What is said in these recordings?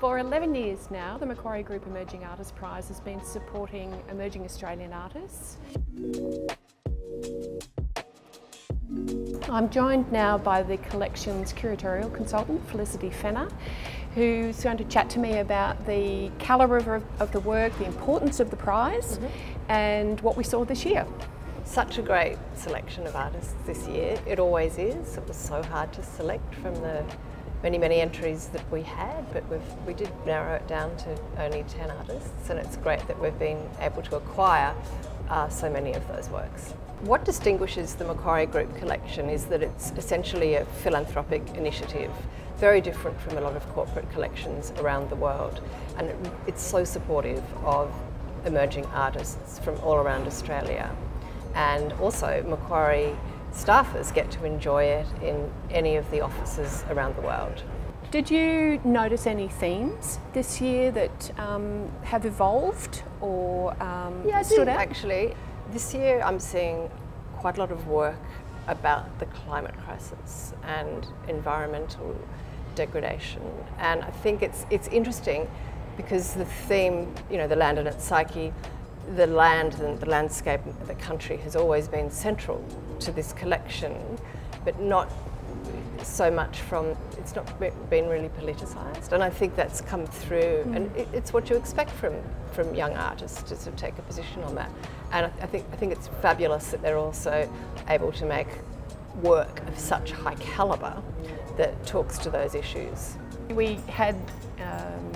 For 11 years now, the Macquarie Group Emerging Artist Prize has been supporting emerging Australian artists. I'm joined now by the collection's curatorial consultant, Felicity Fenner, who's going to chat to me about the calibre of, of, the work, the importance of the prize, mm -hmm. and what we saw this year. Such a great selection of artists this year. It always is. It was so hard to select from the many, many entries that we had, but we we did narrow it down to only 10 artists, and it's great that we've been able to acquire uh, so many of those works. What distinguishes the Macquarie Group collection is that it's essentially a philanthropic initiative, very different from a lot of corporate collections around the world, and it, it's so supportive of emerging artists from all around Australia. And also Macquarie staffers get to enjoy it in any of the offices around the world. Did you notice any themes this year that um, have evolved or um, yeah, I stood out? Actually, this year I'm seeing quite a lot of work about the climate crisis and environmental degradation, and I think it's it's interesting because the theme, you know, the land and its psyche, the land and the landscape of the country has always been central to this collection, but not so much from, it's not been really politicised. And I think that's come through, mm. and it, it's what you expect from, from young artists to sort of take a position on that. And I, I, think, I think it's fabulous that they're also able to make work of such high calibre that talks to those issues. We had um,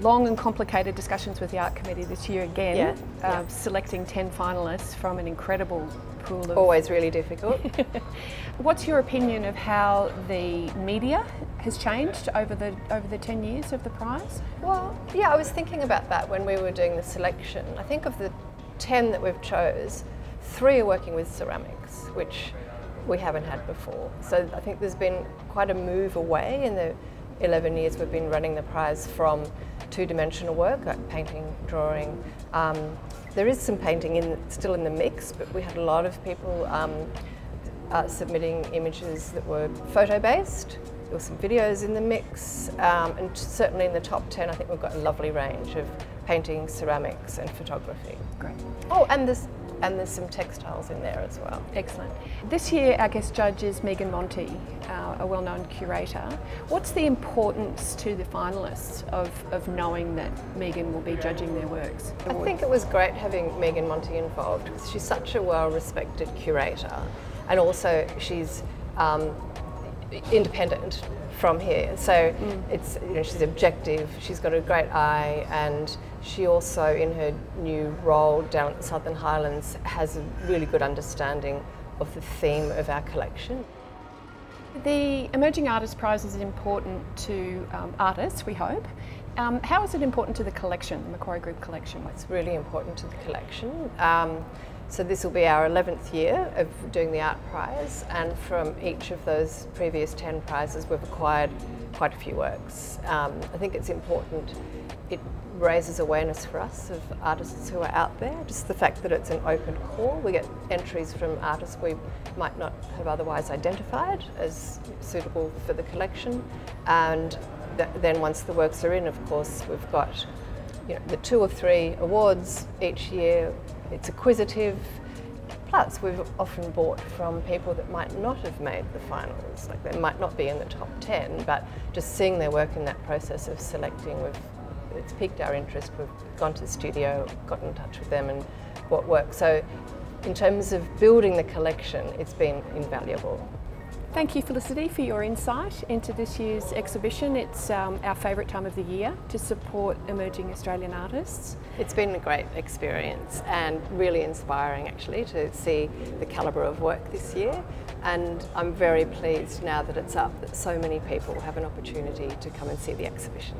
long and complicated discussions with the art committee this year again, yeah, uh, yeah. selecting 10 finalists from an incredible pool of... Always really difficult. What's your opinion of how the media has changed over the, over the 10 years of the prize? Well, yeah, I was thinking about that when we were doing the selection. I think of the 10 that we've chose, three are working with ceramics, which we haven't had before. So I think there's been quite a move away in the 11 years we've been running the prize from two-dimensional work, like painting, drawing. Um, there is some painting in, still in the mix, but we had a lot of people um, uh, submitting images that were photo-based. There were some videos in the mix, um, and certainly in the top 10, I think we've got a lovely range of painting, ceramics, and photography. Great. Oh, and there's and there's some textiles in there as well. Excellent. This year our guest judge is Megan Monte, uh, a well-known curator. What's the importance to the finalists of, of knowing that Megan will be judging their works? I think it was great having Megan Monte involved because she's such a well-respected curator and also she's um, independent from here. So mm. it's you know she's objective. She's got a great eye, and she also, in her new role down at the Southern Highlands, has a really good understanding of the theme of our collection. The Emerging Artist Prize is important to um, artists, we hope. Um, how is it important to the collection, the Macquarie Group collection? It's really important to the collection. Um, so this will be our 11th year of doing the Art Prize and from each of those previous 10 prizes we've acquired quite a few works. Um, I think it's important, it raises awareness for us of artists who are out there, just the fact that it's an open call. We get entries from artists we might not have otherwise identified as suitable for the collection and th then once the works are in of course we've got you know, the two or three awards each year it's acquisitive. Plus, we've often bought from people that might not have made the finals, like they might not be in the top 10, but just seeing their work in that process of selecting, we've, it's piqued our interest. We've gone to the studio, got in touch with them and bought work. So in terms of building the collection, it's been invaluable. Thank you Felicity for your insight into this year's exhibition. It's um, our favourite time of the year to support emerging Australian artists. It's been a great experience and really inspiring actually to see the calibre of work this year and I'm very pleased now that it's up that so many people have an opportunity to come and see the exhibition.